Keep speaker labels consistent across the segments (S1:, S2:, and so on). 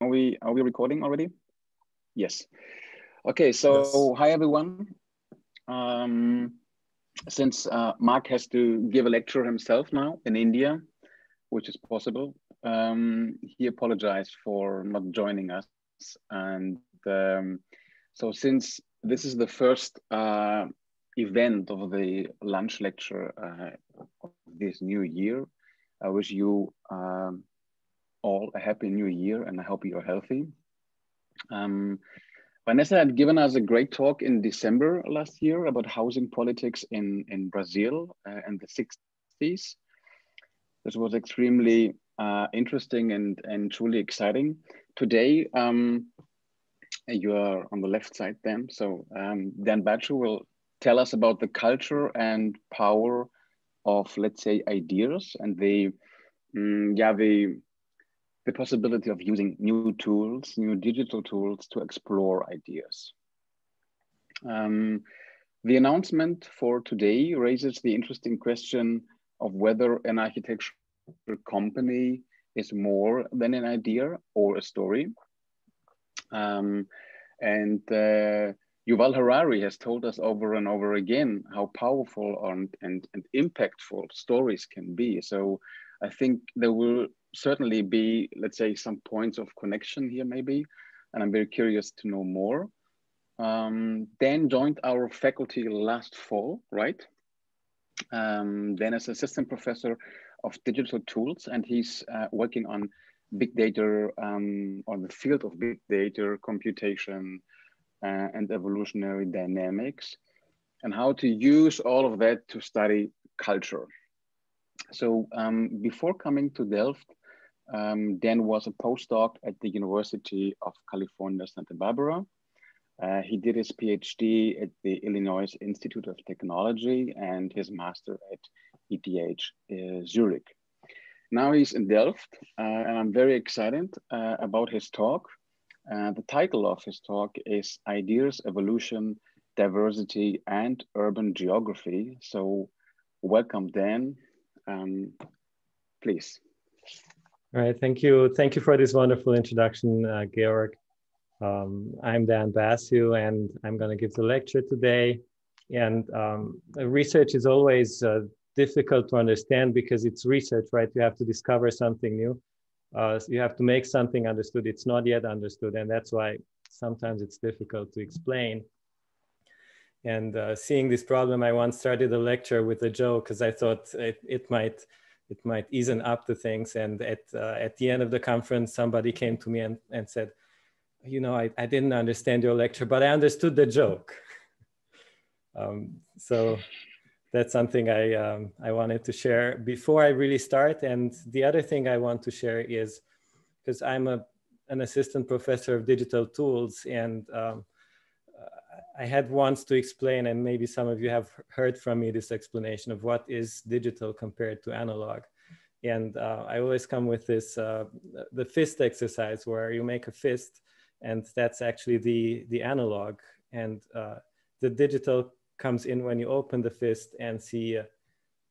S1: Are we are we recording already? Yes. Okay. So yes. hi everyone. Um, since uh, Mark has to give a lecture himself now in India, which is possible, um, he apologized for not joining us. And um, so since this is the first uh, event of the lunch lecture uh, of this new year, I wish you um, all a happy new year and I hope you're healthy. Um, Vanessa had given us a great talk in December last year about housing politics in, in Brazil uh, in the 60s. This was extremely uh, interesting and, and truly exciting. Today, um, you are on the left side then. So um, Dan Baciu will tell us about the culture and power of, let's say, ideas and the, um, yeah, the the possibility of using new tools, new digital tools to explore ideas. Um, the announcement for today raises the interesting question of whether an architecture company is more than an idea or a story. Um, and uh, Yuval Harari has told us over and over again how powerful and, and, and impactful stories can be. So I think there will certainly be, let's say, some points of connection here maybe, and I'm very curious to know more. Um, Dan joined our faculty last fall, right? Um, Dan is assistant professor of digital tools, and he's uh, working on big data, um, on the field of big data, computation, uh, and evolutionary dynamics, and how to use all of that to study culture. So um, before coming to Delft, um, Dan was a postdoc at the University of California, Santa Barbara. Uh, he did his PhD at the Illinois Institute of Technology and his master at ETH uh, Zurich. Now he's in Delft, uh, and I'm very excited uh, about his talk. Uh, the title of his talk is Ideas, Evolution, Diversity, and Urban Geography. So welcome, Dan. Um, please.
S2: All right, thank you. Thank you for this wonderful introduction, uh, Georg. Um, I'm Dan Baciu, and I'm going to give the lecture today. And um, research is always uh, difficult to understand because it's research, right? You have to discover something new. Uh, so you have to make something understood. It's not yet understood, and that's why sometimes it's difficult to explain. And uh, seeing this problem, I once started a lecture with a joke because I thought it, it might it might easen up the things. And at, uh, at the end of the conference, somebody came to me and, and said, you know, I, I didn't understand your lecture, but I understood the joke. um, so that's something I, um, I wanted to share before I really start. And the other thing I want to share is, because I'm a, an assistant professor of digital tools and um, I had once to explain, and maybe some of you have heard from me this explanation of what is digital compared to analog. And uh, I always come with this, uh, the fist exercise where you make a fist and that's actually the, the analog. And uh, the digital comes in when you open the fist and see, uh,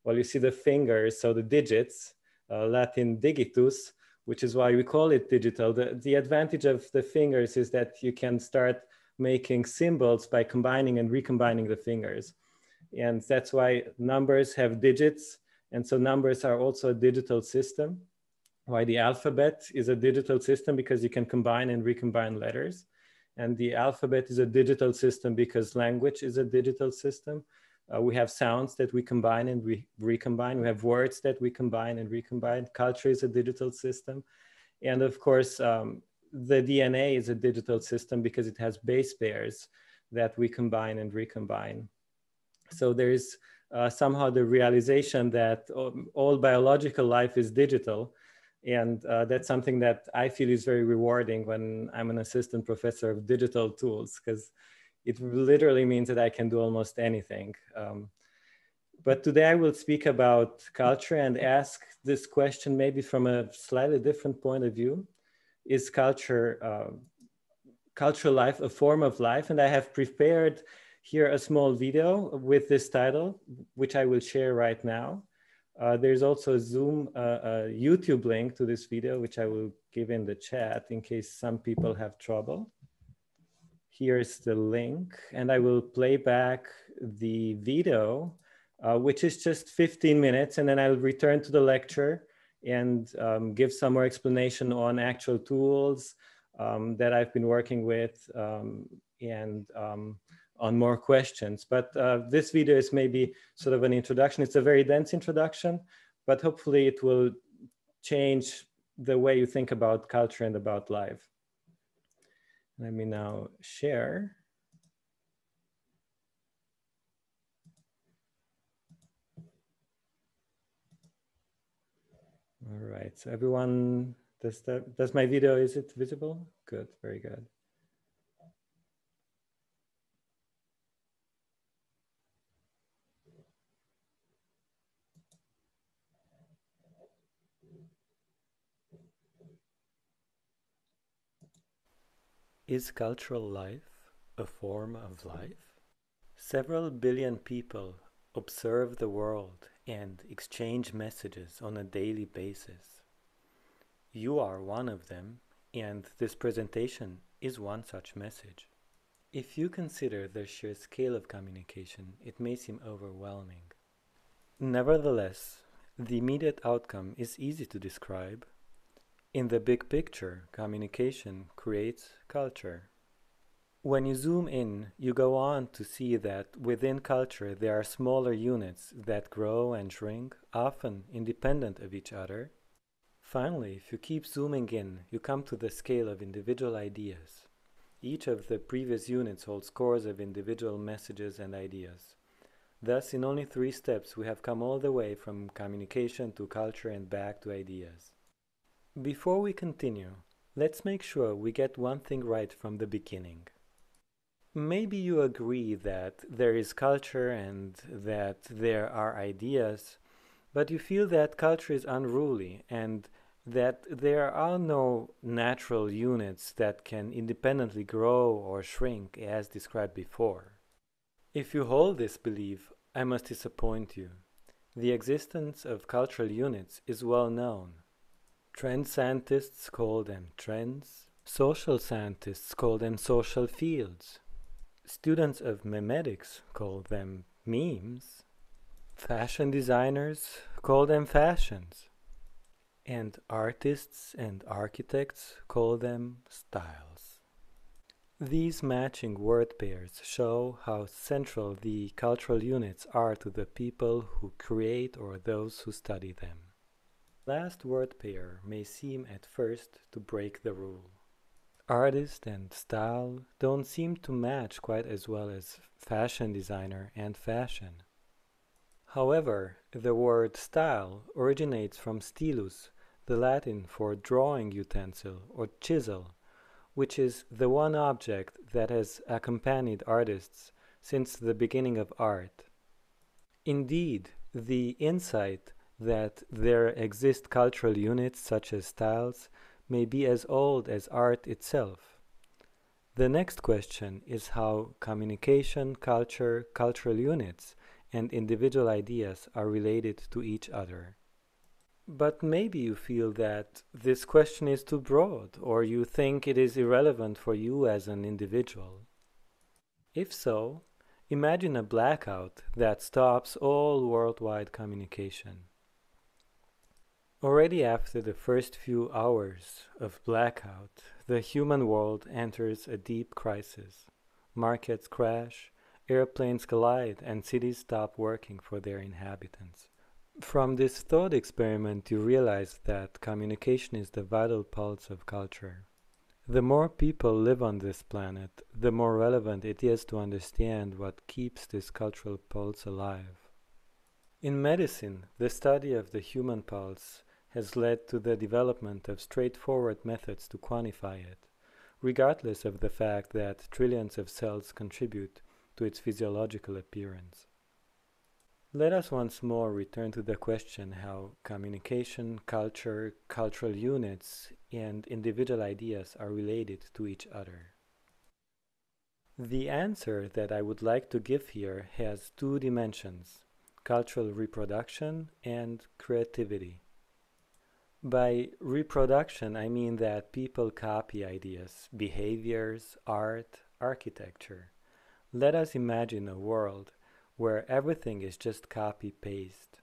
S2: well, you see the fingers, so the digits, uh, Latin digitus, which is why we call it digital. The, the advantage of the fingers is that you can start making symbols by combining and recombining the fingers. And that's why numbers have digits. And so numbers are also a digital system. Why the alphabet is a digital system because you can combine and recombine letters. And the alphabet is a digital system because language is a digital system. Uh, we have sounds that we combine and we recombine. We have words that we combine and recombine. Culture is a digital system. And of course, um, the DNA is a digital system because it has base pairs that we combine and recombine. So there's uh, somehow the realization that all biological life is digital. And uh, that's something that I feel is very rewarding when I'm an assistant professor of digital tools, because it literally means that I can do almost anything. Um, but today I will speak about culture and ask this question maybe from a slightly different point of view is culture, uh, cultural life a form of life? And I have prepared here a small video with this title, which I will share right now. Uh, there's also a Zoom, uh, YouTube link to this video, which I will give in the chat in case some people have trouble. Here's the link, and I will play back the video, uh, which is just 15 minutes, and then I'll return to the lecture and um, give some more explanation on actual tools um, that I've been working with um, and um, on more questions. But uh, this video is maybe sort of an introduction. It's a very dense introduction, but hopefully it will change the way you think about culture and about life. Let me now share. So everyone, does that, does my video, is it visible? Good, very good. Is cultural life a form of life? Several billion people observe the world and exchange messages on a daily basis. You are one of them, and this presentation is one such message. If you consider the sheer scale of communication, it may seem overwhelming. Nevertheless, the immediate outcome is easy to describe in the big picture, communication creates culture. When you zoom in, you go on to see that within culture there are smaller units that grow and shrink, often independent of each other. Finally, if you keep zooming in, you come to the scale of individual ideas. Each of the previous units holds scores of individual messages and ideas. Thus, in only three steps, we have come all the way from communication to culture and back to ideas. Before we continue, let's make sure we get one thing right from the beginning. Maybe you agree that there is culture and that there are ideas, but you feel that culture is unruly and that there are no natural units that can independently grow or shrink as described before. If you hold this belief, I must disappoint you. The existence of cultural units is well known. Trend scientists call them trends. Social scientists call them social fields. Students of memetics call them memes. Fashion designers call them fashions. And artists and architects call them styles. These matching word pairs show how central the cultural units are to the people who create or those who study them. Last word pair may seem at first to break the rule. Artist and style don't seem to match quite as well as fashion designer and fashion. However, the word style originates from stylus, the Latin for drawing utensil or chisel, which is the one object that has accompanied artists since the beginning of art. Indeed, the insight that there exist cultural units such as styles may be as old as art itself. The next question is how communication, culture, cultural units, and individual ideas are related to each other. But maybe you feel that this question is too broad, or you think it is irrelevant for you as an individual. If so, imagine a blackout that stops all worldwide communication. Already after the first few hours of blackout, the human world enters a deep crisis. Markets crash, airplanes collide, and cities stop working for their inhabitants. From this thought experiment, you realize that communication is the vital pulse of culture. The more people live on this planet, the more relevant it is to understand what keeps this cultural pulse alive. In medicine, the study of the human pulse has led to the development of straightforward methods to quantify it, regardless of the fact that trillions of cells contribute to its physiological appearance. Let us once more return to the question how communication, culture, cultural units, and individual ideas are related to each other. The answer that I would like to give here has two dimensions cultural reproduction, and creativity. By reproduction, I mean that people copy ideas, behaviors, art, architecture. Let us imagine a world where everything is just copy paste.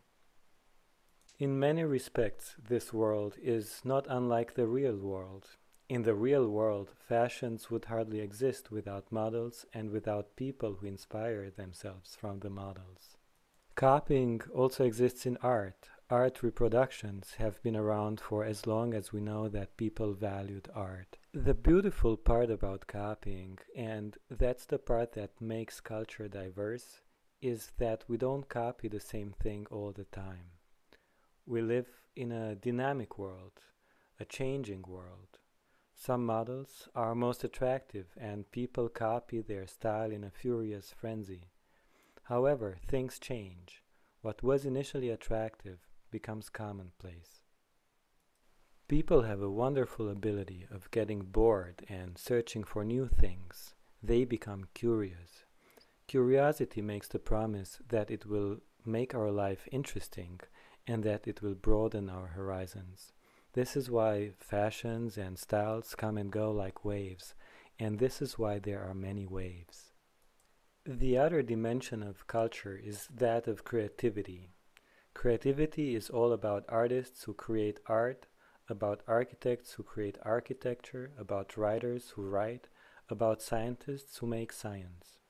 S2: In many respects, this world is not unlike the real world. In the real world, fashions would hardly exist without models and without people who inspire themselves from the models. Copying also exists in art. Art reproductions have been around for as long as we know that people valued art. The beautiful part about copying, and that's the part that makes culture diverse, is that we don't copy the same thing all the time. We live in a dynamic world, a changing world. Some models are most attractive and people copy their style in a furious frenzy. However, things change. What was initially attractive becomes commonplace. People have a wonderful ability of getting bored and searching for new things. They become curious. Curiosity makes the promise that it will make our life interesting and that it will broaden our horizons. This is why fashions and styles come and go like waves, and this is why there are many waves. The other dimension of culture is that of creativity. Creativity is all about artists who create art, about architects who create architecture, about writers who write, about scientists who make science.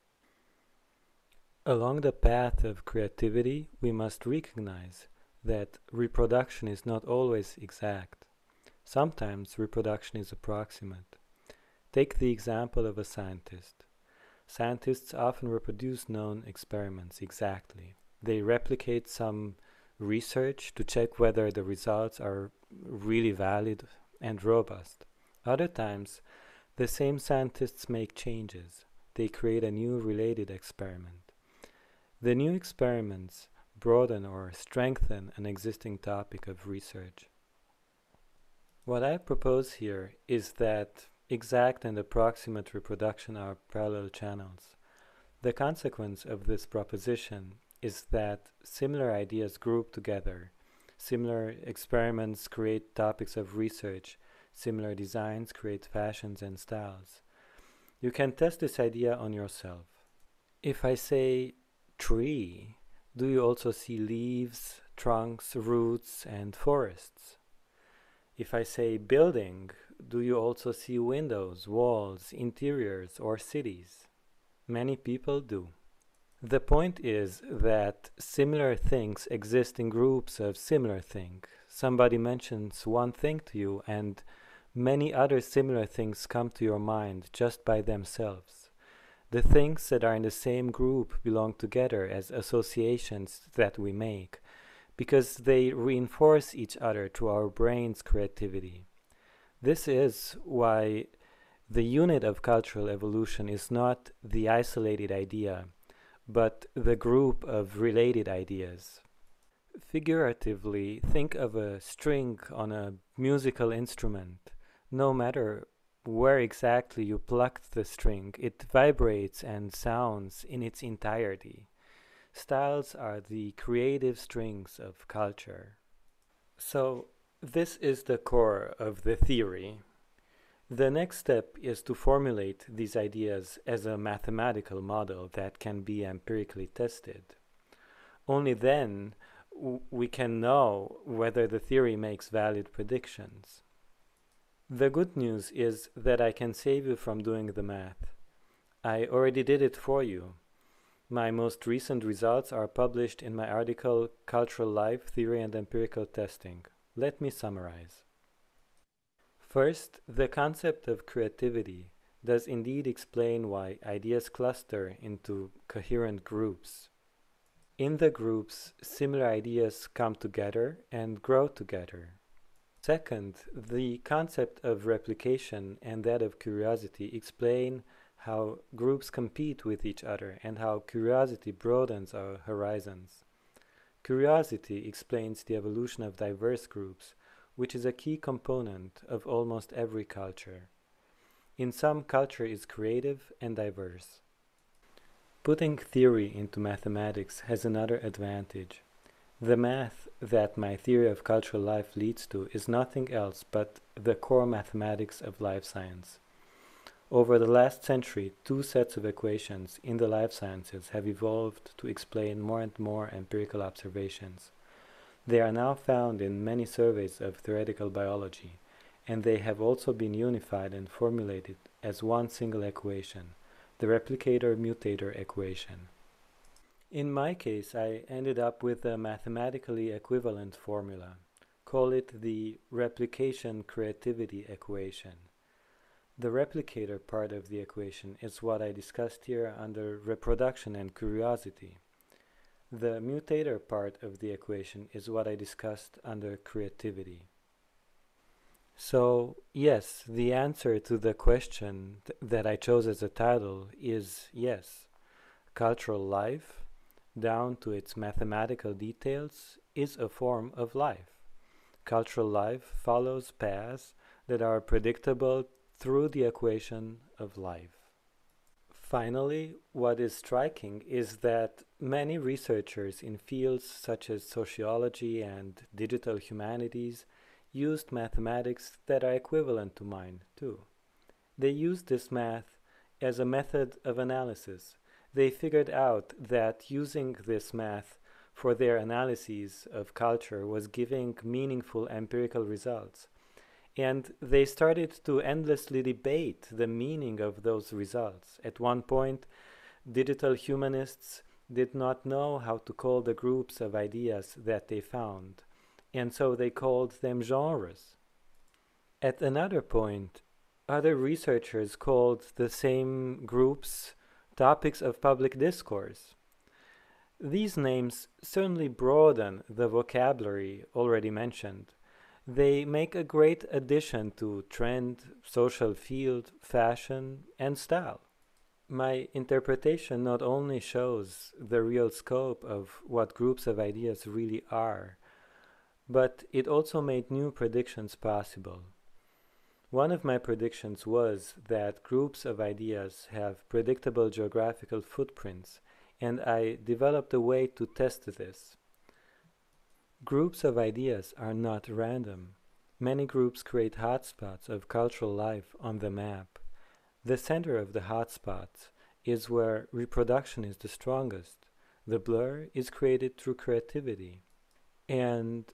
S2: Along the path of creativity, we must recognize that reproduction is not always exact. Sometimes reproduction is approximate. Take the example of a scientist. Scientists often reproduce known experiments exactly. They replicate some research to check whether the results are really valid and robust. Other times, the same scientists make changes. They create a new related experiment. The new experiments broaden or strengthen an existing topic of research. What I propose here is that exact and approximate reproduction are parallel channels. The consequence of this proposition is that similar ideas group together, similar experiments create topics of research, similar designs create fashions and styles. You can test this idea on yourself. If I say tree, do you also see leaves, trunks, roots, and forests? If I say building, do you also see windows, walls, interiors, or cities? Many people do. The point is that similar things exist in groups of similar things. Somebody mentions one thing to you, and many other similar things come to your mind just by themselves. The things that are in the same group belong together as associations that we make, because they reinforce each other to our brain's creativity. This is why the unit of cultural evolution is not the isolated idea, but the group of related ideas. Figuratively, think of a string on a musical instrument. No matter where exactly you plucked the string, it vibrates and sounds in its entirety. Styles are the creative strings of culture. So, this is the core of the theory. The next step is to formulate these ideas as a mathematical model that can be empirically tested. Only then we can know whether the theory makes valid predictions. The good news is that I can save you from doing the math. I already did it for you. My most recent results are published in my article Cultural Life Theory and Empirical Testing. Let me summarize. First, the concept of creativity does indeed explain why ideas cluster into coherent groups. In the groups, similar ideas come together and grow together. Second, the concept of replication and that of curiosity explain how groups compete with each other and how curiosity broadens our horizons. Curiosity explains the evolution of diverse groups, which is a key component of almost every culture. In sum, culture is creative and diverse. Putting theory into mathematics has another advantage. The math that my theory of cultural life leads to is nothing else but the core mathematics of life science. Over the last century, two sets of equations in the life sciences have evolved to explain more and more empirical observations. They are now found in many surveys of theoretical biology, and they have also been unified and formulated as one single equation, the replicator-mutator equation. In my case, I ended up with a mathematically equivalent formula. Call it the replication creativity equation. The replicator part of the equation is what I discussed here under reproduction and curiosity. The mutator part of the equation is what I discussed under creativity. So, yes, the answer to the question th that I chose as a title is yes. Cultural life down to its mathematical details, is a form of life. Cultural life follows paths that are predictable through the equation of life. Finally, what is striking is that many researchers in fields such as sociology and digital humanities used mathematics that are equivalent to mine, too. They used this math as a method of analysis they figured out that using this math for their analyses of culture was giving meaningful empirical results. And they started to endlessly debate the meaning of those results. At one point, digital humanists did not know how to call the groups of ideas that they found, and so they called them genres. At another point, other researchers called the same groups topics of public discourse. These names certainly broaden the vocabulary already mentioned. They make a great addition to trend, social field, fashion, and style. My interpretation not only shows the real scope of what groups of ideas really are, but it also made new predictions possible. One of my predictions was that groups of ideas have predictable geographical footprints, and I developed a way to test this. Groups of ideas are not random. Many groups create hotspots of cultural life on the map. The center of the hotspots is where reproduction is the strongest. The blur is created through creativity. And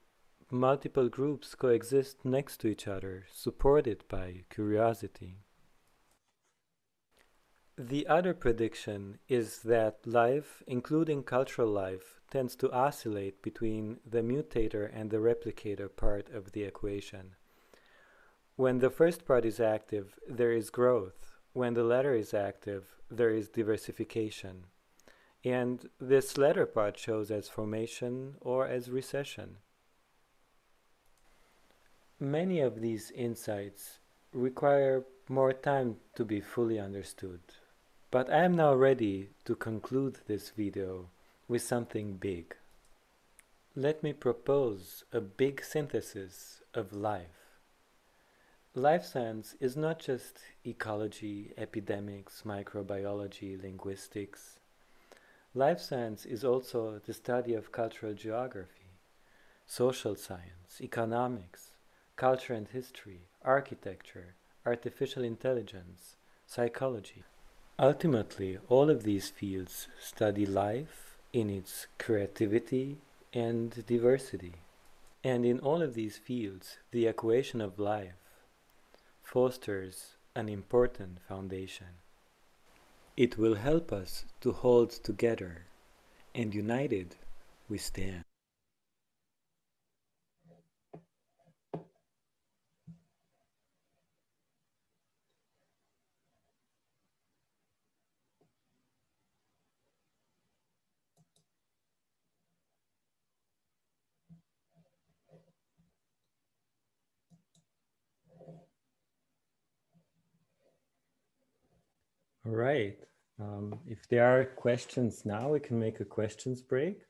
S2: multiple groups coexist next to each other, supported by curiosity. The other prediction is that life, including cultural life, tends to oscillate between the mutator and the replicator part of the equation. When the first part is active, there is growth. When the latter is active, there is diversification. And this latter part shows as formation or as recession. Many of these insights require more time to be fully understood, but I am now ready to conclude this video with something big. Let me propose a big synthesis of life. Life science is not just ecology, epidemics, microbiology, linguistics. Life science is also the study of cultural geography, social science, economics, culture and history, architecture, artificial intelligence, psychology. Ultimately, all of these fields study life in its creativity and diversity. And in all of these fields, the equation of life fosters an important foundation. It will help us to hold together, and united we stand.
S3: All right. If there are questions now, we can make a questions break.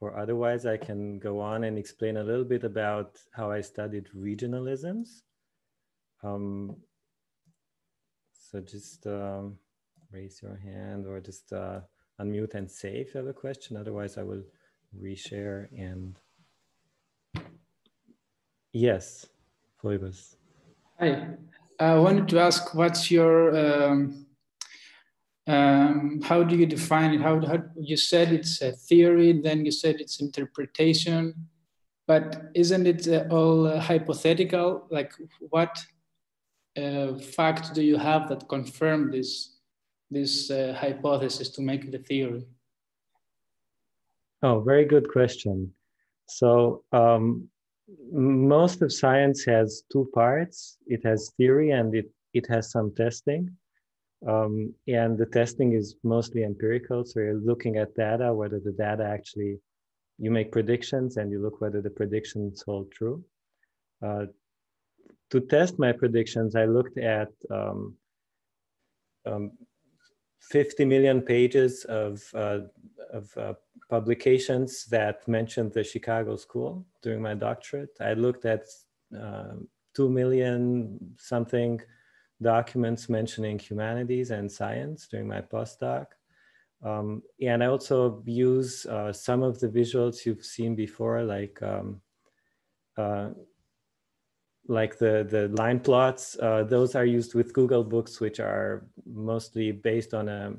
S3: Or otherwise, I can go on and explain a little bit about how I studied regionalisms. Um, so just um,
S2: raise your hand or just uh, unmute and say if you have a question. Otherwise, I will reshare and yes, Phoebus.
S4: Hi, I wanted to ask what's your um, um, how do you define it? How, how you said it's a theory, then you said it's interpretation, but isn't it uh, all uh, hypothetical? Like, what uh, do you have that confirm this this uh, hypothesis to make the theory?
S2: Oh, very good question. So um, most of science has two parts. It has theory and it, it has some testing. Um, and the testing is mostly empirical. So you're looking at data, whether the data actually, you make predictions and you look whether the predictions hold true. Uh, to test my predictions, I looked at um, um, 50 million pages of, uh, of uh, publications that mentioned the Chicago School during my doctorate. I looked at uh, 2 million something documents mentioning humanities and science during my postdoc. Um, and I also use uh, some of the visuals you've seen before, like um, uh, like the, the line plots. Uh, those are used with Google Books, which are mostly based on a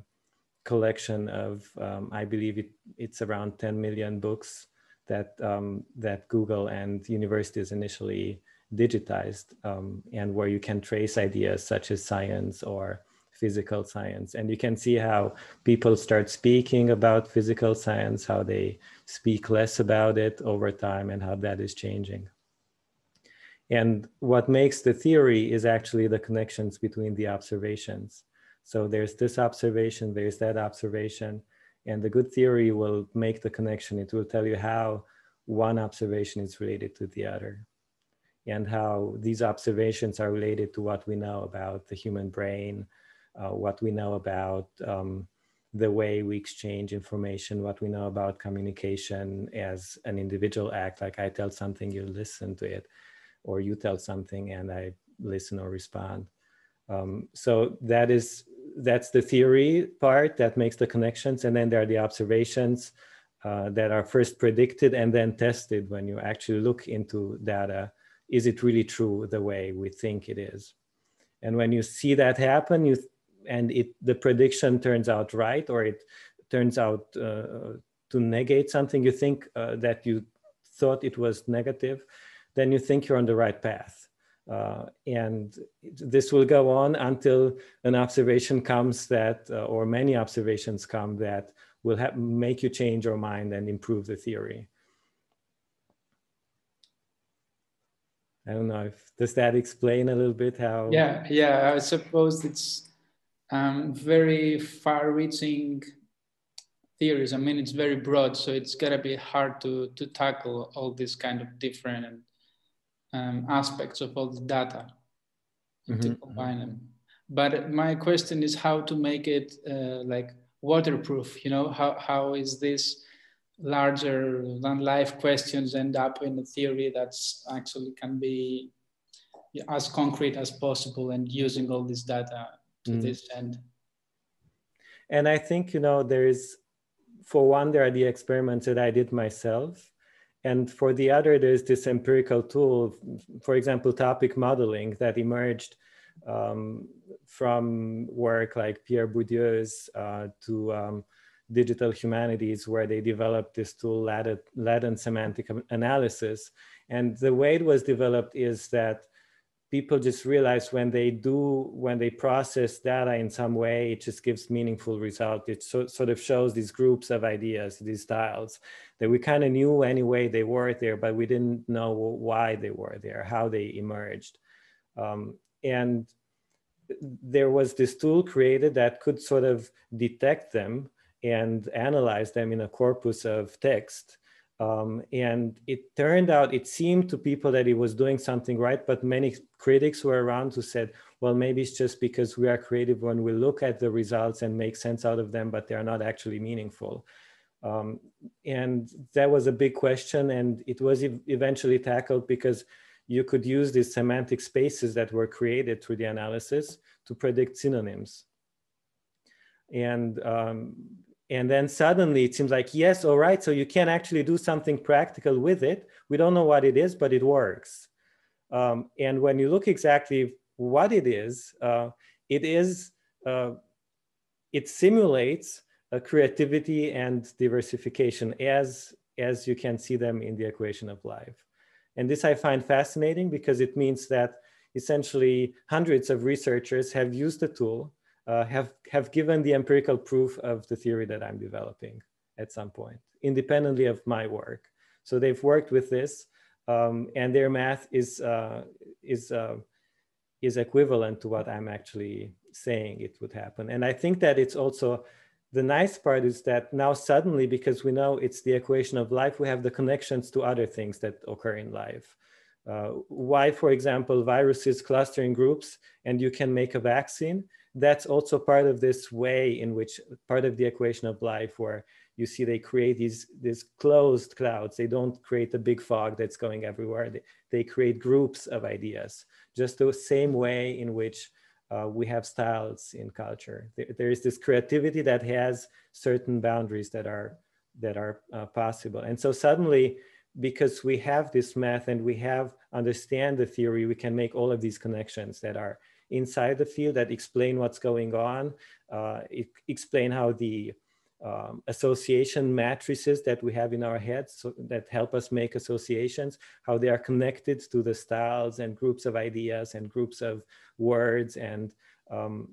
S2: collection of, um, I believe it, it's around 10 million books that, um, that Google and universities initially digitized um, and where you can trace ideas such as science or physical science. And you can see how people start speaking about physical science, how they speak less about it over time and how that is changing. And what makes the theory is actually the connections between the observations. So there's this observation, there's that observation, and the good theory will make the connection. It will tell you how one observation is related to the other and how these observations are related to what we know about the human brain, uh, what we know about um, the way we exchange information, what we know about communication as an individual act, like I tell something, you listen to it, or you tell something and I listen or respond. Um, so that is that's the theory part that makes the connections, and then there are the observations uh, that are first predicted and then tested when you actually look into data. Is it really true the way we think it is? And when you see that happen, you and it the prediction turns out right, or it turns out uh, to negate something you think uh, that you thought it was negative, then you think you're on the right path. Uh, and this will go on until an observation comes that, uh, or many observations come that will make you change your mind and improve the theory. I don't know if does that explain a little bit how?
S4: Yeah, yeah. I suppose it's um, very far-reaching theories. I mean, it's very broad, so it's gotta be hard to to tackle all these kind of different um, aspects of all the data mm-hmm. to combine them. But my question is how to make it uh, like waterproof. You know, how how is this larger than life questions end up in a theory that's actually can be as concrete as possible and using all this data to mm. this end.
S2: And I think you know there is, for one, there are the experiments that I did myself and for the other, there's this empirical tool, for example, topic modeling that emerged um, from work like Pierre Bourdieu's uh, to um, digital humanities, where they developed this tool, latent semantic analysis. And the way it was developed is that people just realize when they do when they process data in some way it just gives meaningful result it so, sort of shows these groups of ideas these styles that we kind of knew anyway they were there but we didn't know why they were there how they emerged um, and there was this tool created that could sort of detect them and analyze them in a corpus of text um, and it turned out, it seemed to people that he was doing something right, but many critics were around who said, well, maybe it's just because we are creative when we look at the results and make sense out of them, but they're not actually meaningful. Um, and that was a big question, and it was eventually tackled because you could use these semantic spaces that were created through the analysis to predict synonyms. And, um, and then suddenly it seems like, yes, all right, so you can actually do something practical with it. We don't know what it is, but it works. Um, and when you look exactly what it is, uh, it is, uh, it simulates creativity and diversification as, as you can see them in the equation of life. And this I find fascinating because it means that essentially hundreds of researchers have used the tool, uh, have, have given the empirical proof of the theory that I'm developing at some point, independently of my work. So they've worked with this um, and their math is, uh, is, uh, is equivalent to what I'm actually saying it would happen. And I think that it's also, the nice part is that now suddenly, because we know it's the equation of life, we have the connections to other things that occur in life. Uh, why, for example, viruses cluster in groups and you can make a vaccine. That's also part of this way in which part of the equation of life where you see they create these, these closed clouds. They don't create a big fog that's going everywhere. They, they create groups of ideas, just the same way in which uh, we have styles in culture. There, there is this creativity that has certain boundaries that are, that are uh, possible. And so suddenly because we have this math and we have understand the theory, we can make all of these connections that are inside the field that explain what's going on, uh, explain how the um, association matrices that we have in our heads so that help us make associations, how they are connected to the styles and groups of ideas and groups of words and um,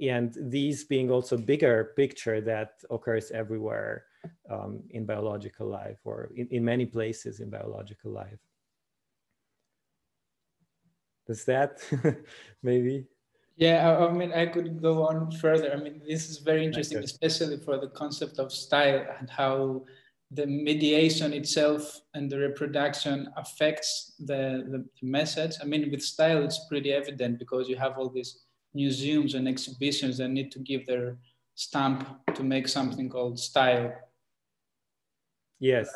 S2: and these being also bigger picture that occurs everywhere um, in biological life or in, in many places in biological life. Does that maybe?
S4: Yeah, I, I, mean, I could go on further. I mean, this is very interesting, okay. especially for the concept of style and how the mediation itself and the reproduction affects the, the, the message. I mean, with style, it's pretty evident because you have all these museums and exhibitions that need to give their stamp to make something called style
S2: Yes.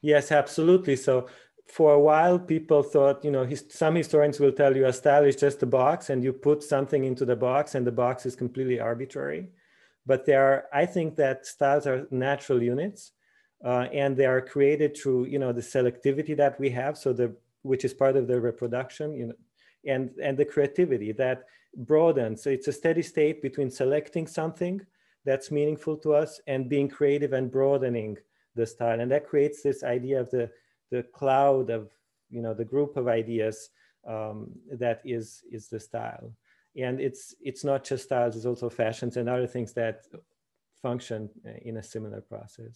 S2: Yes, absolutely. So for a while, people thought, you know, his, some historians will tell you a style is just a box and you put something into the box and the box is completely arbitrary. But there are, I think that styles are natural units uh, and they are created through, you know, the selectivity that we have. So the, which is part of the reproduction, you know, and, and the creativity that broadens. So it's a steady state between selecting something that's meaningful to us and being creative and broadening the style. And that creates this idea of the, the cloud of, you know, the group of ideas um, that is, is the style. And it's, it's not just styles, it's also fashions and other things that function in a similar process.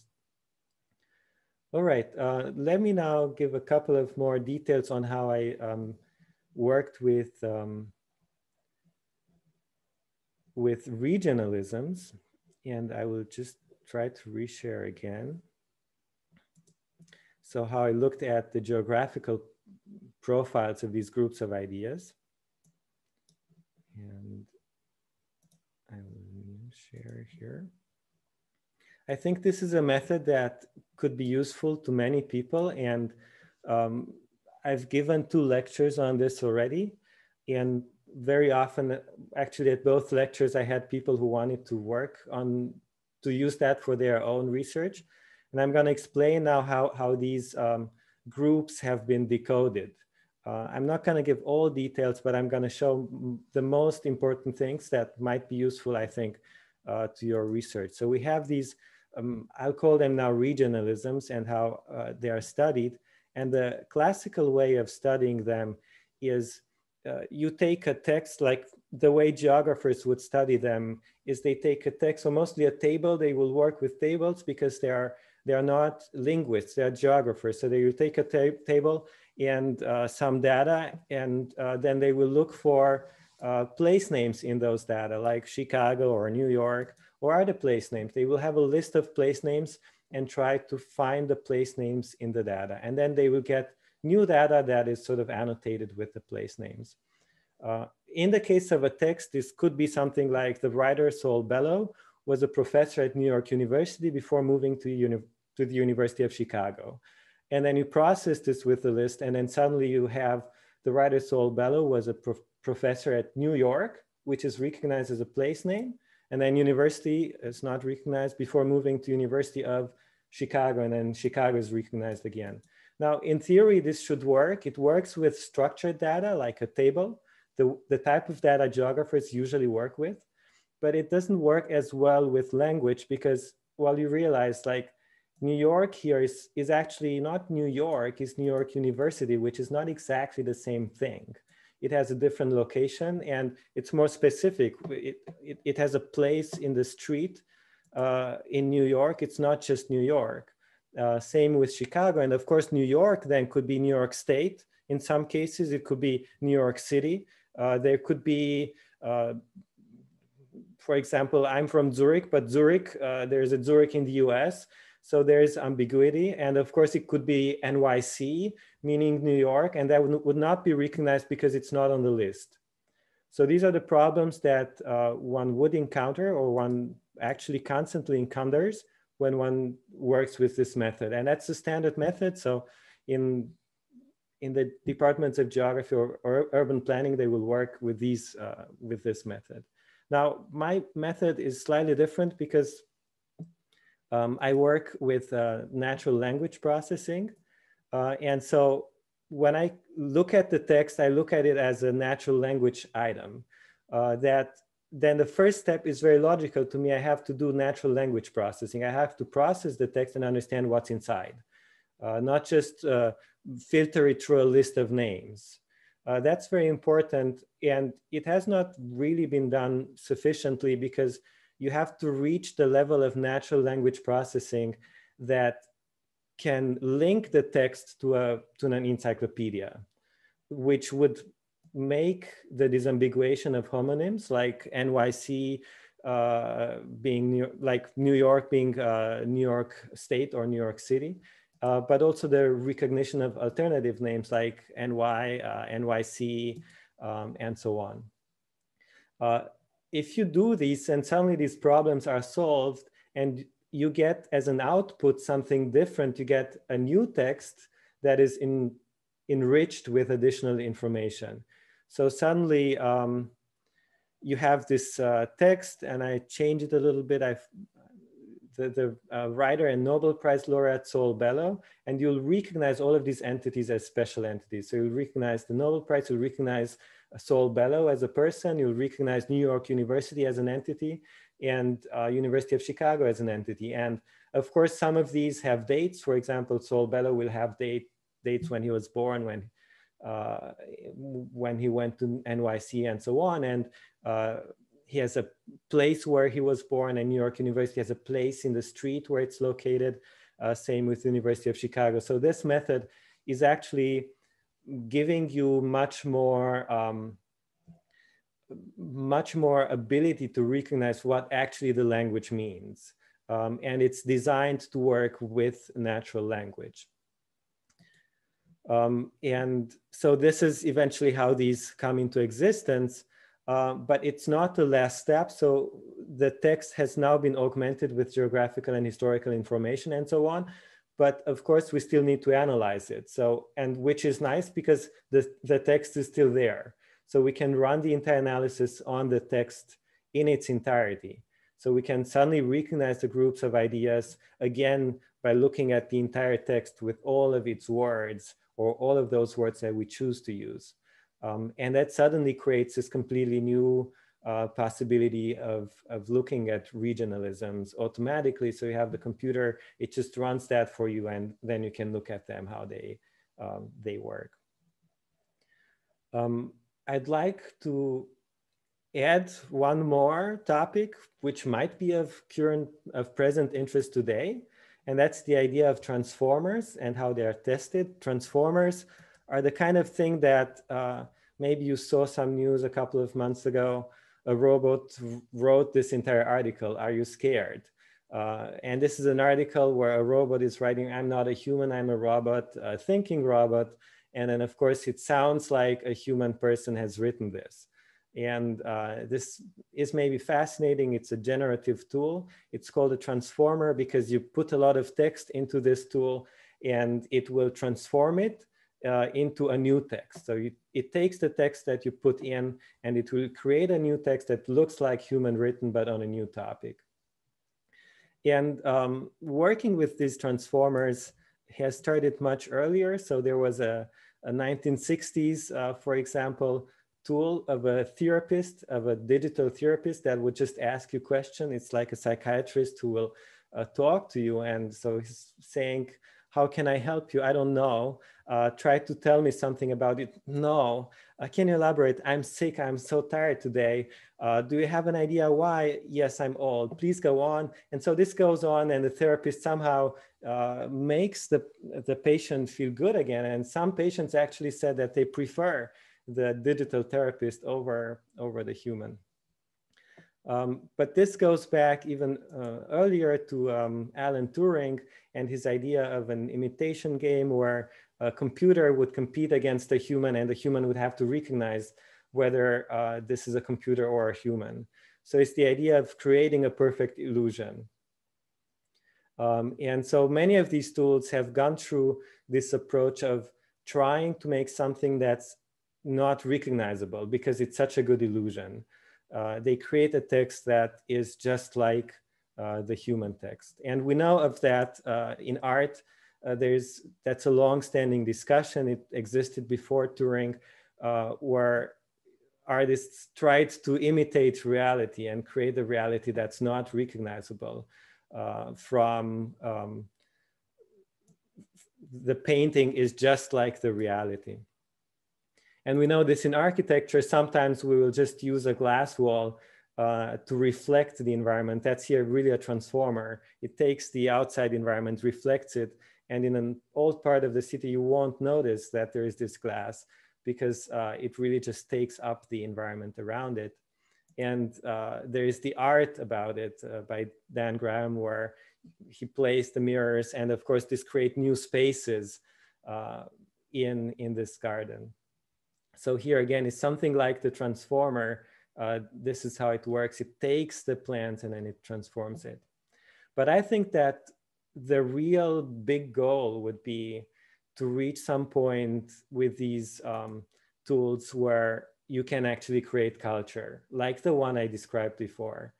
S2: All right, uh, let me now give a couple of more details on how I um, worked with, um, with regionalisms. And I will just try to reshare again. So how I looked at the geographical profiles of these groups of ideas. And I will share here. I think this is a method that could be useful to many people. And um, I've given two lectures on this already. And very often, actually at both lectures, I had people who wanted to work on, to use that for their own research. And I'm gonna explain now how, how these um, groups have been decoded. Uh, I'm not gonna give all details, but I'm gonna show the most important things that might be useful, I think, uh, to your research. So we have these, um, I'll call them now regionalisms and how uh, they are studied. And the classical way of studying them is uh, you take a text like the way geographers would study them is they take a text, so mostly a table, they will work with tables because they are they are not linguists, they are geographers. So they will take a ta table and uh, some data, and uh, then they will look for uh, place names in those data, like Chicago or New York, or other place names. They will have a list of place names and try to find the place names in the data. And then they will get new data that is sort of annotated with the place names. Uh, in the case of a text, this could be something like the writer Saul Bellow was a professor at New York University before moving to, uni to the University of Chicago. And then you process this with the list, and then suddenly you have the writer Saul Bellow was a prof professor at New York, which is recognized as a place name. And then university is not recognized before moving to University of Chicago, and then Chicago is recognized again. Now, in theory, this should work. It works with structured data like a table, the, the type of data geographers usually work with, but it doesn't work as well with language because, well, you realize like New York here is, is actually not New York, it's New York University, which is not exactly the same thing. It has a different location and it's more specific. It, it, it has a place in the street uh, in New York. It's not just New York. Uh, same with Chicago. And of course, New York then could be New York State. In some cases, it could be New York City. Uh, there could be, uh, for example, I'm from Zurich, but Zurich, uh, there's a Zurich in the US. So there's ambiguity. And of course, it could be NYC, meaning New York, and that would not be recognized because it's not on the list. So these are the problems that uh, one would encounter or one actually constantly encounters when one works with this method. And that's the standard method. So in, in the departments of geography or, or urban planning, they will work with, these, uh, with this method. Now, my method is slightly different because um, I work with uh, natural language processing. Uh, and so when I look at the text, I look at it as a natural language item uh, that then the first step is very logical to me. I have to do natural language processing. I have to process the text and understand what's inside, uh, not just uh, filter it through a list of names. Uh, that's very important. And it has not really been done sufficiently because you have to reach the level of natural language processing that can link the text to, a, to an encyclopedia, which would make the disambiguation of homonyms like NYC uh, being New, like New York being uh, New York State or New York City, uh, but also the recognition of alternative names like NY, uh, NYC, um, and so on. If you do this and suddenly these problems are solved and you get as an output something different, you get a new text that is in, enriched with additional information. So suddenly um, you have this uh, text and I change it a little bit. I've the, the uh, writer and Nobel Prize laureate Saul Bellow, and you'll recognize all of these entities as special entities. So you'll recognize the Nobel Prize, you'll recognize Saul Bellow as a person, you'll recognize New York University as an entity, and uh, University of Chicago as an entity. And of course, some of these have dates. For example, Saul Bellow will have date, dates when he was born, when uh, when he went to NYC and so on. And uh, he has a place where he was born and New York University has a place in the street where it's located. Uh, same with University of Chicago. So this method is actually giving you much more um, much more ability to recognize what actually the language means. Um, and it's designed to work with natural language. Um, and so this is eventually how these come into existence, uh, but it's not the last step. So the text has now been augmented with geographical and historical information and so on but of course we still need to analyze it. So, and which is nice because the, the text is still there. So we can run the entire analysis on the text in its entirety. So we can suddenly recognize the groups of ideas again by looking at the entire text with all of its words or all of those words that we choose to use. Um, and that suddenly creates this completely new uh, possibility of, of looking at regionalisms automatically. So you have the computer, it just runs that for you and then you can look at them, how they, um, they work. Um, I'd like to add one more topic, which might be of current, of present interest today. And that's the idea of transformers and how they are tested. Transformers are the kind of thing that uh, maybe you saw some news a couple of months ago a robot wrote this entire article, Are You Scared? Uh, and this is an article where a robot is writing, I'm not a human, I'm a robot, a thinking robot. And then of course it sounds like a human person has written this. And uh, this is maybe fascinating. It's a generative tool. It's called a transformer because you put a lot of text into this tool and it will transform it uh, into a new text. So you, it takes the text that you put in and it will create a new text that looks like human written, but on a new topic. And um, working with these transformers has started much earlier. So there was a, a 1960s, uh, for example, tool of a therapist, of a digital therapist that would just ask you question. It's like a psychiatrist who will uh, talk to you. And so he's saying, how can I help you? I don't know. Uh, try to tell me something about it. No. Uh, can you elaborate? I'm sick. I'm so tired today. Uh, do you have an idea why? Yes, I'm old. Please go on. And so this goes on, and the therapist somehow uh, makes the, the patient feel good again. And some patients actually said that they prefer the digital therapist over, over the human. Um, but this goes back even uh, earlier to um, Alan Turing and his idea of an imitation game where a computer would compete against a human and the human would have to recognize whether uh, this is a computer or a human. So it's the idea of creating a perfect illusion. Um, and so many of these tools have gone through this approach of trying to make something that's not recognizable because it's such a good illusion uh, they create a text that is just like uh, the human text. And we know of that uh, in art. Uh, there's that's a long-standing discussion. It existed before Turing, uh, where artists tried to imitate reality and create a reality that's not recognizable uh, from um, the painting is just like the reality. And we know this in architecture, sometimes we will just use a glass wall uh, to reflect the environment. That's here really a transformer. It takes the outside environment, reflects it. And in an old part of the city, you won't notice that there is this glass because uh, it really just takes up the environment around it. And uh, there is the art about it uh, by Dan Graham, where he plays the mirrors. And of course, this create new spaces uh, in, in this garden. So here again, it's something like the transformer. Uh, this is how it works. It takes the plant and then it transforms it. But I think that the real big goal would be to reach some point with these um, tools where you can actually create culture, like the one I described before.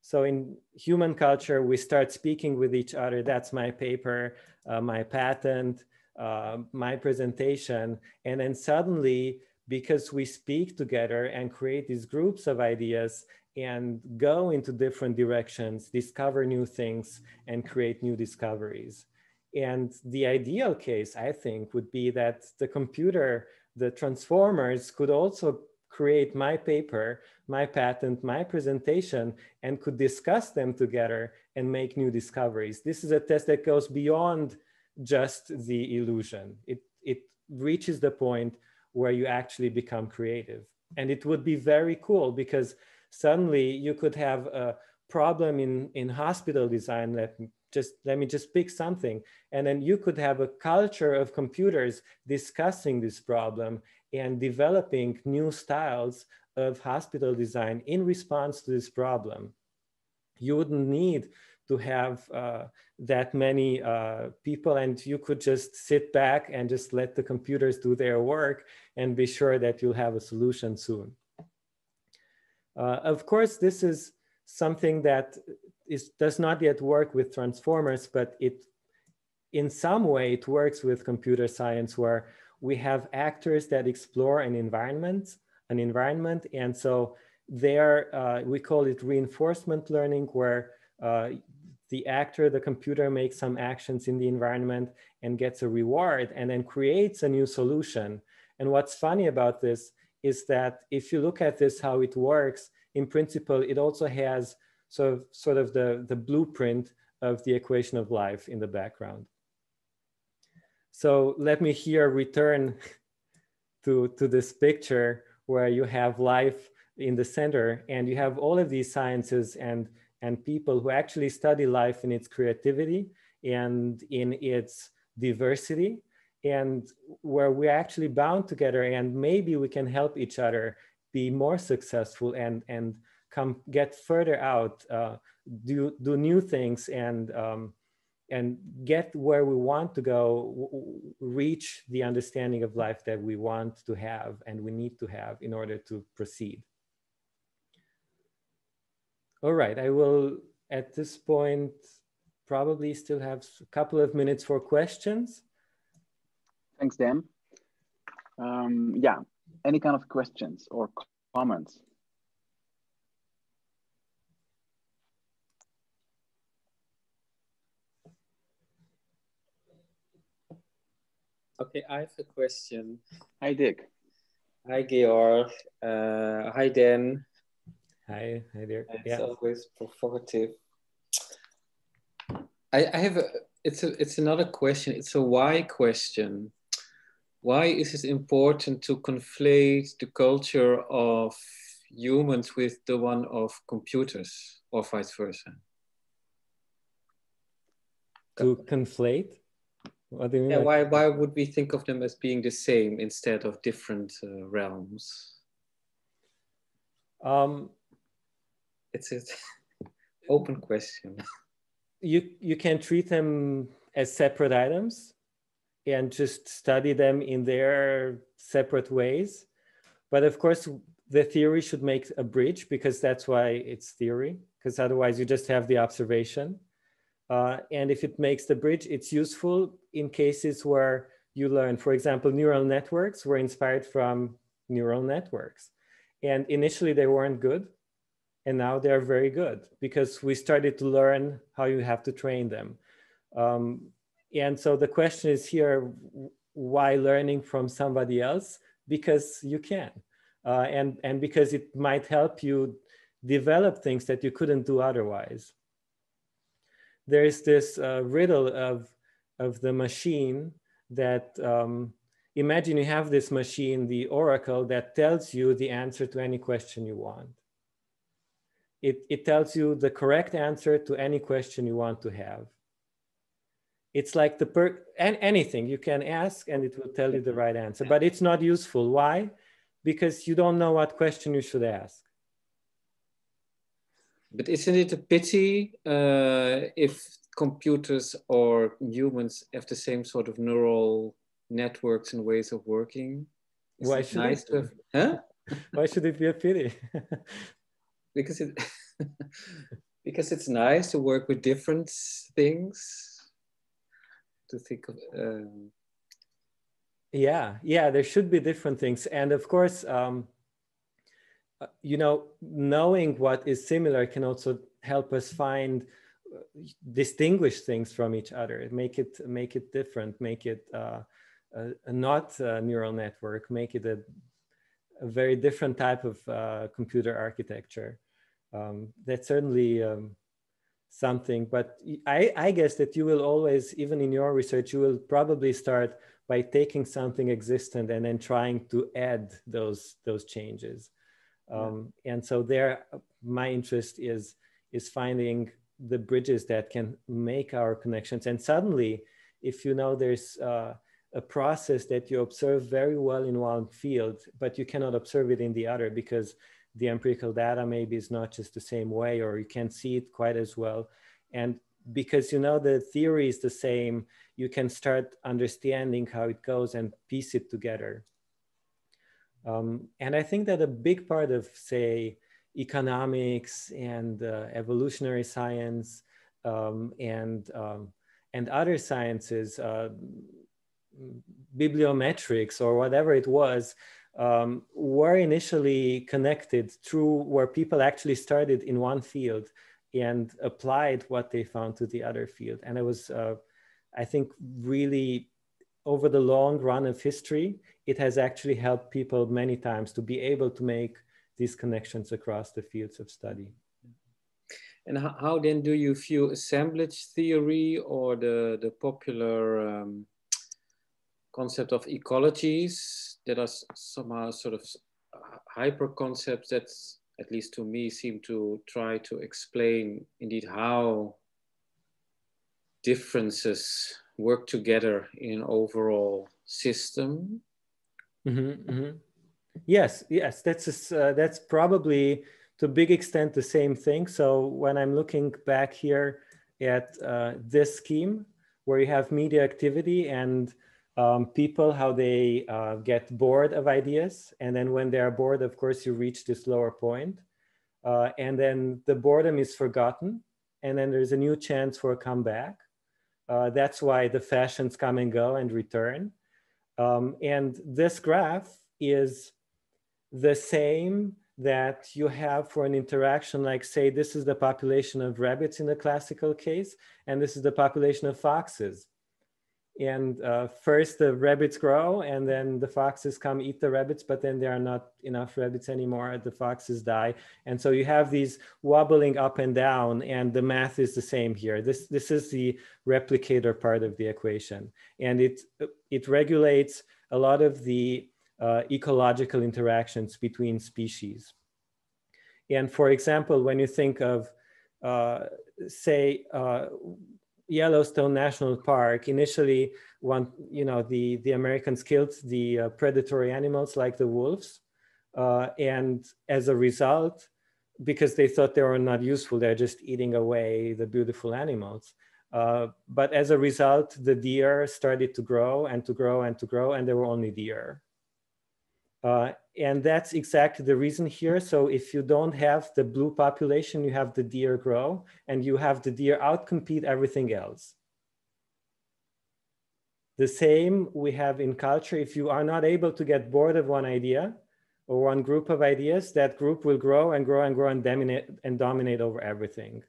S2: So in human culture, we start speaking with each other. That's my paper, uh, my patent, uh, my presentation. And then suddenly because we speak together and create these groups of ideas and go into different directions, discover new things, and create new discoveries. And the ideal case, I think, would be that the computer, the transformers could also create my paper, my patent, my presentation, and could discuss them together and make new discoveries. This is a test that goes beyond just the illusion. It, it reaches the point where you actually become creative. And it would be very cool because suddenly you could have a problem in, in hospital design. That just let me just pick something. And then you could have a culture of computers discussing this problem and developing new styles of hospital design in response to this problem. You wouldn't need to have uh, that many uh, people and you could just sit back and just let the computers do their work and be sure that you'll have a solution soon. Uh, of course, this is something that is, does not yet work with transformers, but it, in some way, it works with computer science where we have actors that explore an environment, an environment, and so there uh, we call it reinforcement learning, where uh, the actor, the computer makes some actions in the environment and gets a reward and then creates a new solution. And what's funny about this is that if you look at this, how it works, in principle, it also has sort of, sort of the, the blueprint of the equation of life in the background. So let me here return to, to this picture where you have life in the center and you have all of these sciences and and people who actually study life in its creativity and in its diversity and where we're actually bound together and maybe we can help each other be more successful and and come get further out uh, do do new things and um, and get where we want to go, reach the understanding of life that we want to have and we need to have in order to proceed. All right, I will at this point probably still have a couple of minutes for questions.
S1: Thanks, Dan. Um, yeah, any kind of questions or comments?
S5: Okay, I have a question.
S1: Hi, Dick.
S5: Hi, Georg. Uh, hi, Dan.
S2: Hi, hi there.
S5: It's yeah. always provocative. I, I have a. It's a. It's another question. It's a why question. Why is it important to conflate the culture of humans with the one of computers, or vice versa?
S2: To conflate
S5: what do you mean? Yeah, why, why would we think of them as being the same instead of different uh, realms?
S2: Um,
S5: it's an open question.
S2: You, you can treat them as separate items and just study them in their separate ways. But of course, the theory should make a bridge because that's why it's theory, because otherwise you just have the observation. Uh, and if it makes the bridge, it's useful in cases where you learn, for example, neural networks were inspired from neural networks. And initially they weren't good. And now they're very good because we started to learn how you have to train them. Um, and so the question is here, why learning from somebody else? Because you can. Uh, and, and because it might help you develop things that you couldn't do otherwise there's this uh, riddle of, of the machine that um, imagine you have this machine, the oracle, that tells you the answer to any question you want. It, it tells you the correct answer to any question you want to have. It's like the per and anything you can ask and it will tell you the right answer, but it's not useful. Why? Because you don't know what question you should ask.
S5: But isn't it a pity uh, if computers or humans have the same sort of neural networks and ways of working?
S2: Is Why should nice it? Have, huh? Why should it be a pity?
S5: because it because it's nice to work with different things. To think of. Um...
S2: yeah, yeah, there should be different things, and of course. Um, uh, you know, knowing what is similar can also help us find uh, distinguish things from each other make it make it different make it uh, not a neural network make it a, a very different type of uh, computer architecture um, that's certainly um, something but I, I guess that you will always even in your research you will probably start by taking something existent and then trying to add those those changes um, and so there, my interest is is finding the bridges that can make our connections. And suddenly, if you know there's uh, a process that you observe very well in one field, but you cannot observe it in the other because the empirical data maybe is not just the same way, or you can't see it quite as well. And because you know the theory is the same, you can start understanding how it goes and piece it together. Um, and I think that a big part of, say, economics and uh, evolutionary science um, and um, and other sciences, uh, bibliometrics or whatever it was, um, were initially connected through where people actually started in one field and applied what they found to the other field. And it was, uh, I think, really over the long run of history, it has actually helped people many times to be able to make these connections across the fields of study.
S5: And how, how then do you view assemblage theory or the, the popular um, concept of ecologies that are somehow sort of hyper concepts that, at least to me, seem to try to explain indeed how differences work together in an overall system.
S2: Mm-hmm, mm-hmm. Yes, yes, that's uh, that's probably to a big extent the same thing. So when I'm looking back here at uh, this scheme where you have media activity and um, people, how they uh, get bored of ideas. And then when they are bored, of course, you reach this lower point. Uh, and then the boredom is forgotten. And then there's a new chance for a comeback. Uh, that's why the fashions come and go and return. Um, and this graph is the same that you have for an interaction like say this is the population of rabbits in the classical case and this is the population of foxes and uh, first the rabbits grow and then the foxes come eat the rabbits but then there are not enough rabbits anymore the foxes die. And so you have these wobbling up and down and the math is the same here. This this is the replicator part of the equation. And it it regulates a lot of the uh, ecological interactions between species. And for example when you think of uh, say uh, Yellowstone National Park, initially, one you know the the Americans killed the uh, predatory animals like the wolves, uh, and as a result, because they thought they were not useful, they're just eating away the beautiful animals. Uh, but as a result, the deer started to grow and to grow and to grow, and there were only deer. Uh, and that's exactly the reason here. So if you don't have the blue population, you have the deer grow and you have the deer outcompete everything else. The same we have in culture. If you are not able to get bored of one idea or one group of ideas, that group will grow and grow and grow and dominate and dominate over everything.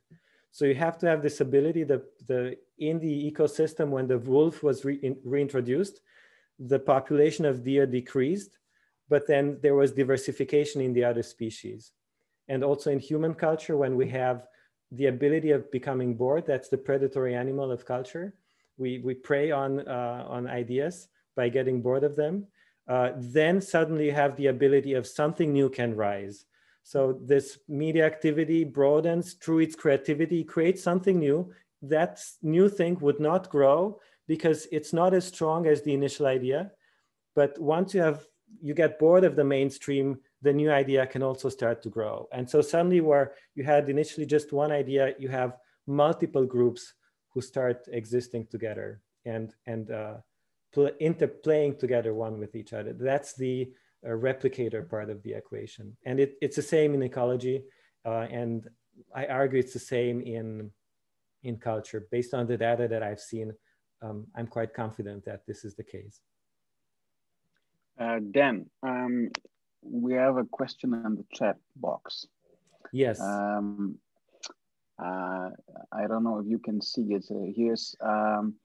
S2: So you have to have this ability that the in the ecosystem when the wolf was re, in, reintroduced, the population of deer decreased but then there was diversification in the other species. And also in human culture, when we have the ability of becoming bored, that's the predatory animal of culture. We, we prey on, uh, on ideas by getting bored of them. Uh, then suddenly you have the ability of something new can rise. So this media activity broadens through its creativity, creates something new. That new thing would not grow because it's not as strong as the initial idea. But once you have you get bored of the mainstream, the new idea can also start to grow. And so suddenly where you had initially just one idea, you have multiple groups who start existing together and, and uh, interplaying together one with each other. That's the uh, replicator part of the equation. And it, it's the same in ecology. Uh, and I argue it's the same in, in culture. Based on the data that I've seen, um, I'm quite confident that this is the case.
S1: Uh, Dan, um, we have a question in the chat box.
S2: Yes.
S1: Um, uh, I don't know if you can see it. Uh, here's um,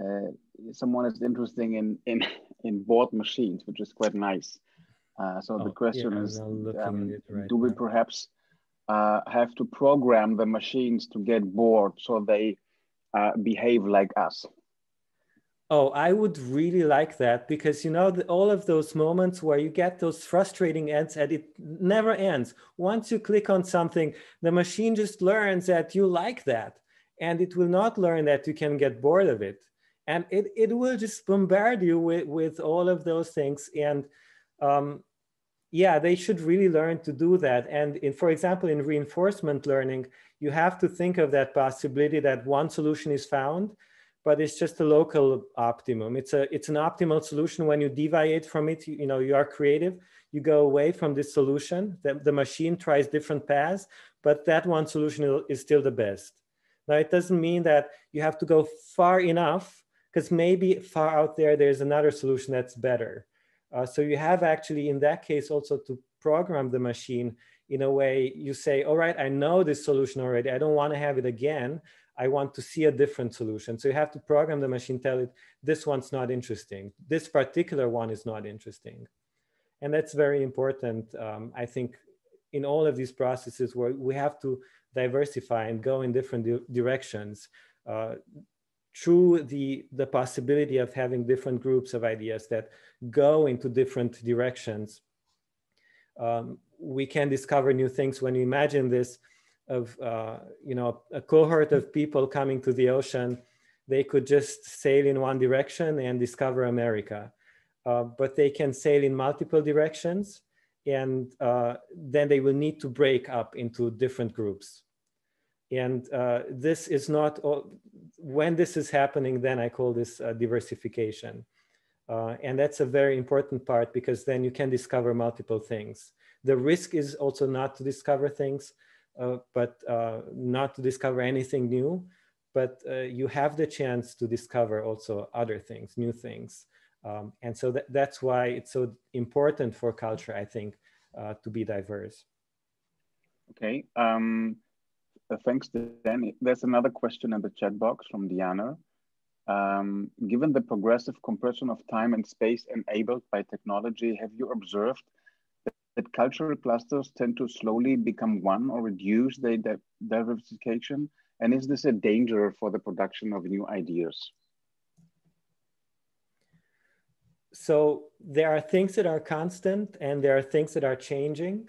S1: uh, someone is interested in in in bored machines, which is quite nice. Uh, so oh, the question yeah, is, um, right do we perhaps uh, have to program the machines to get bored so they uh, behave like us?
S2: Oh, I would really like that because you know the, all of those moments where you get those frustrating ends and it never ends. Once you click on something, the machine just learns that you like that, and it will not learn that you can get bored of it, and it it will just bombard you with with all of those things. And um, yeah, they should really learn to do that. And in, for example, in reinforcement learning, you have to think of that possibility that one solution is found but it's just a local optimum. It's a it's an optimal solution. When you deviate from it, you, you know you are creative. You go away from this solution. The, the machine tries different paths, but that one solution is still the best. Now it doesn't mean that you have to go far enough because maybe far out there there's another solution that's better. Uh, so you have actually in that case also to program the machine in a way you say, all right, I know this solution already. I don't want to have it again. I want to see a different solution. So you have to program the machine, tell it, this one's not interesting. This particular one is not interesting. And that's very important, um, I think, in all of these processes where we have to diversify and go in different di directions uh, through the, the possibility of having different groups of ideas that go into different directions. Um, we can discover new things when you imagine this of uh, you know a cohort of people coming to the ocean they could just sail in one direction and discover america uh, but they can sail in multiple directions and uh, then they will need to break up into different groups And uh, this is not, when this is happening, then I call this uh, diversification. Uh, and that's a very important part because then you can discover multiple things. The risk is also not to discover things, but uh, not to discover anything new, but uh, you have the chance to discover also other things, new things. Um, and so that, that's why it's so important for culture, I think, uh, to be diverse.
S1: Okay, um, uh, thanks, Danny. There's another question in the chat box from Diana. Um, given the progressive compression of time and space enabled by technology, have you observed that, cultural clusters tend to slowly become one or reduce their diversification? And is this a danger for the production of new ideas?
S2: So there are things that are constant and there are things that are changing.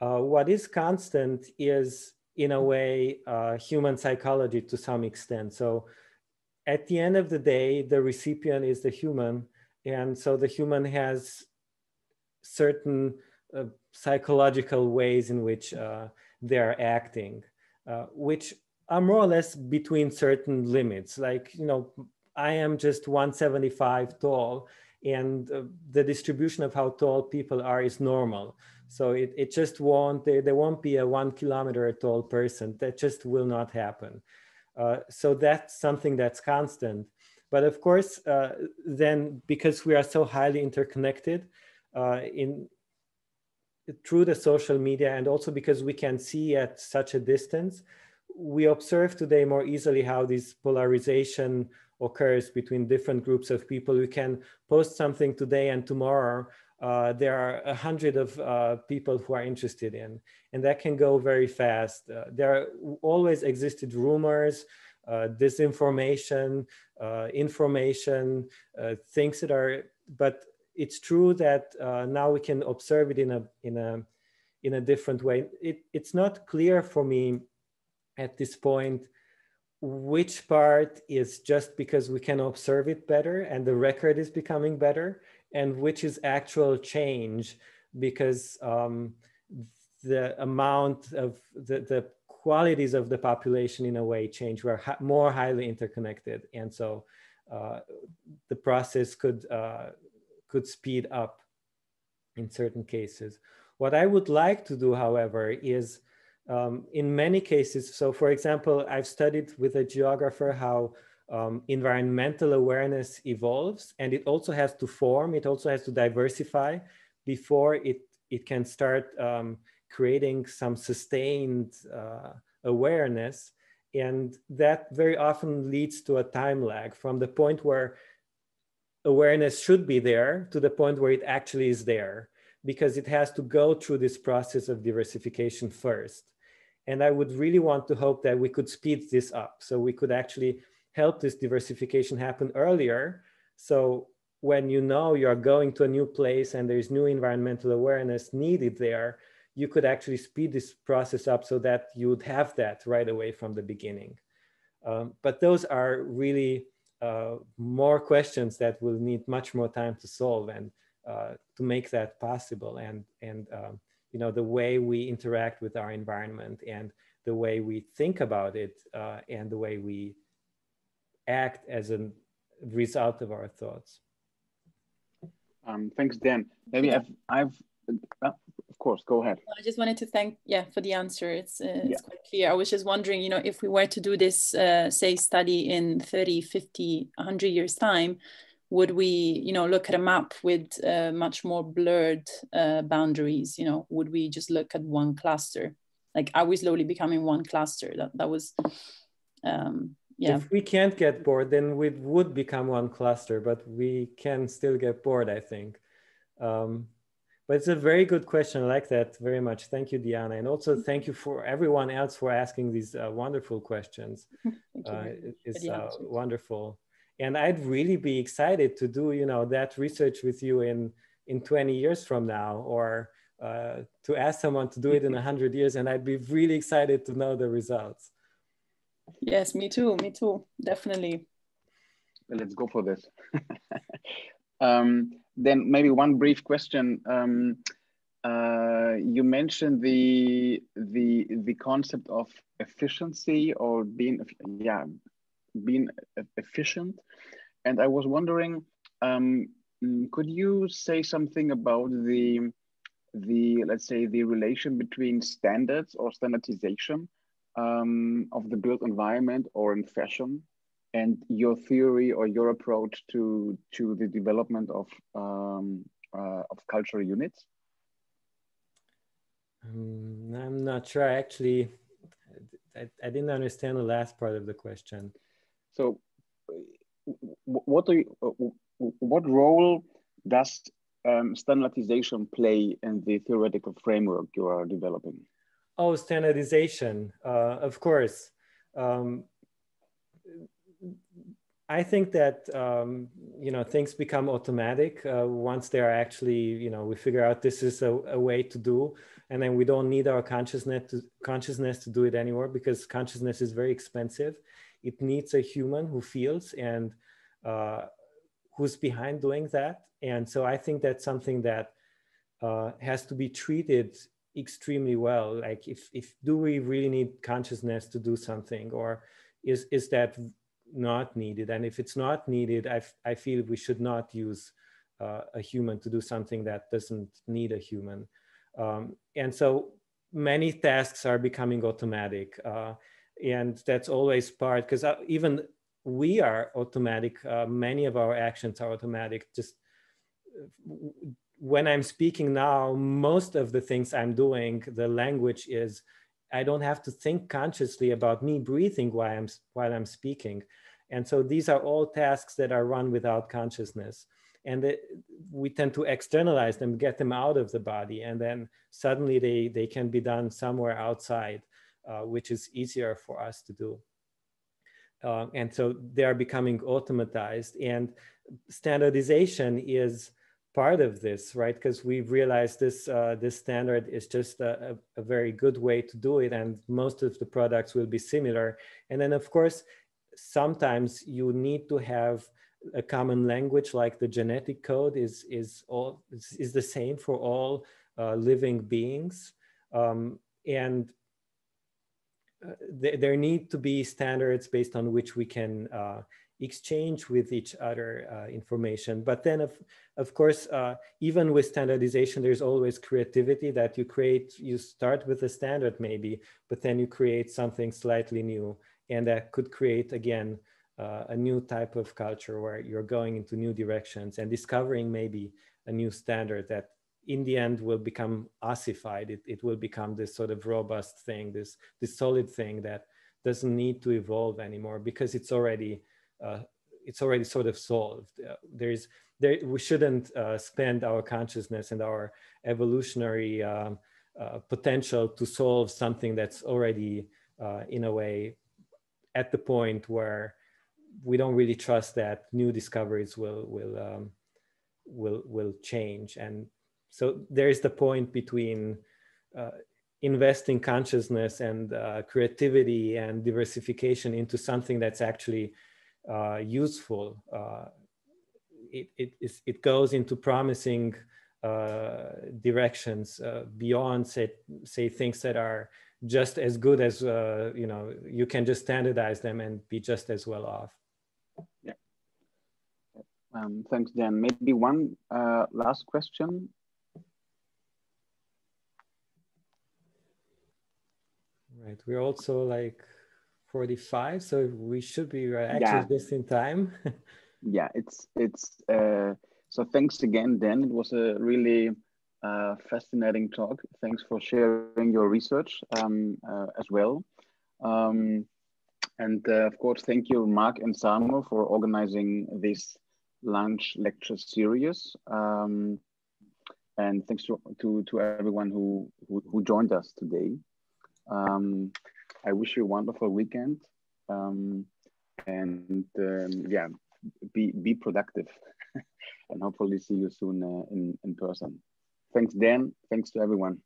S2: Uh, what is constant is, in a way, uh, human psychology to some extent. So at the end of the day, the recipient is the human. And so the human has certain uh, psychological ways in which uh, they're acting, uh, which are more or less between certain limits. Like, you know, I am just 175 tall and uh, the distribution of how tall people are is normal. So it, it just won't, there, there won't be a one kilometer tall person. That just will not happen. Uh, so that's something that's constant. But of course, uh, then because we are so highly interconnected uh, in through the social media and also because we can see at such a distance, we observe today more easily how this polarization occurs between different groups of people. We can post something today and tomorrow uh, there are a hundred of uh, people who are interested in, and that can go very fast. Uh, there always existed rumors, uh, disinformation, uh, information, uh, things that are, but it's true that now we can observe it in a, in a, in a different way. It, it's not clear for me at this point which part is just because we can observe it better and the record is becoming better and which is actual change because um, the amount of the, the qualities of the population in a way change we're more highly interconnected and so uh, the process could uh, could speed up in certain cases what i would like to do however is um, in many cases, so for example, I've studied with a geographer how um, environmental awareness evolves and it also has to form, it also has to diversify before it, it can start um, creating some sustained uh, awareness. And that very often leads to a time lag from the point where awareness should be there to the point where it actually is there because it has to go through this process of diversification first. And I would really want to hope that we could speed this up so we could actually help this diversification happen earlier. So when you know you're going to a new place and there's new environmental awareness needed there, you could actually speed this process up so that you would have that right away from the beginning. Um, but those are really uh, more questions that will need much more time to solve and uh, to make that possible. And, and um, you know, the way we interact with our environment and the way we think about it uh, and the way we act as a result of our thoughts.
S1: Um, thanks, Dan. Maybe I've, I've uh, course, go ahead.
S6: I just wanted to thank, yeah, for the answer. It's, uh, it's yeah. quite clear. I was just wondering, you know, if we were to do this, uh, say, study in 30, 50, 100 years time, would we you know look at a map with uh, much more blurred uh, boundaries you know would we just look at one cluster like are we slowly becoming one cluster that that was um yeah
S2: if we can't get bored then we would become one cluster but we can still get bored i think um but it's a very good question. I like that very much. Thank you diana. And also thank you for everyone else for asking these uh, wonderful questions. Uh, it's uh, wonderful. And i'd really be excited to do you know that research with you in in 20 years from now or uh, to ask someone to do it in 100 years and i'd be really excited to know the results.
S6: Yes me too me too. Definitely.
S1: Let's go for this um, then maybe one brief question. Um, uh, you mentioned the the the concept of efficiency or being yeah being efficient, and I was wondering, um, could you say something about the the let's say the relation between standards or standardization um, of the built environment or in fashion and your theory or your approach to to the development of um, uh, of cultural units?
S2: Um, I'm not sure. Actually, I, I, didn't understand the last part of the question.
S1: So, what do you, what role does um, standardization play in the theoretical framework you are developing?
S2: Oh, standardization, uh, of course. Um, I think that um, you know things become automatic uh, once they are actually you know we figure out this is a, a, way to do, and then we don't need our consciousness to, consciousness to do it anymore because consciousness is very expensive. It needs a human who feels and uh, who's behind doing that, and so I think that's something that uh, has to be treated extremely well. Like if if do we really need consciousness to do something, or is is that not needed. And if it's not needed, I, I feel we should not use uh, a human to do something that doesn't need a human. Um, and so many tasks are becoming automatic. Uh, and that's always part, because uh, even we are automatic. Uh, many of our actions are automatic. Just when I'm speaking now, most of the things I'm doing, the language is I don't have to think consciously about me breathing while I'm while I'm speaking. And so these are all tasks that are run without consciousness. And we tend to externalize them, get them out of the body, and then suddenly they, they can be done somewhere outside, uh, which is easier for us to do. Uh, and so they are becoming automatized. And standardization is part of this, right? Because we've realized this uh, this standard is just a, a, very good way to do it, and most of the products will be similar. And then, of course, sometimes you need to have a common language like the genetic code is is all is the same for all uh, living beings. Um, and uh, th there need to be standards based on which we can uh, exchange with each other uh, information. But then of, of course uh, even with standardization there's always creativity that you create you start with a standard maybe but then you create something slightly new and that could create again uh, a new type of culture where you're going into new directions and discovering maybe a new standard that in the end will become ossified. It, it will become this sort of robust thing this this solid thing that doesn't need to evolve anymore because it's already uh, it's already sort of solved. Uh, there's there we shouldn't uh, spend our consciousness and our evolutionary um, uh, potential to solve something that's already uh, in a way at the point where we don't really trust that new discoveries will will um, will will change. And so there is the point between uh, investing consciousness and uh, creativity and diversification into something that's actually uh, useful. Uh, it, it, it goes into promising uh, directions uh, beyond say, say things that are just as good as uh, you know you can just standardize them and be just as well off.
S1: Yeah. Um, thanks dan. Maybe one uh, last question.
S2: Right. We're also like 45 so we should be actually yeah. just in time.
S1: Yeah it's it's uh, so thanks again dan. It was a really uh, fascinating talk. Thanks for sharing your research um, uh, as well. Um, and uh, of course, thank you, Mark and Samo, for organizing this lunch lecture series. Um, and thanks to, to, to everyone who, who, who, joined us today. Um, I wish you a wonderful weekend. Um, and um, yeah, be, be productive and hopefully see you soon uh, in, in person. Thanks, Dan. Thanks to everyone.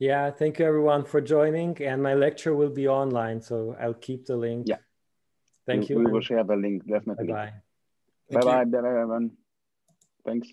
S2: Yeah, thank you everyone for joining. And my lecture will be online, so I'll keep the link.
S1: Yeah.
S2: Thank
S1: we,
S2: you.
S1: We will share the link, definitely.
S2: Bye-bye.
S1: Bye-bye, everyone. Thanks.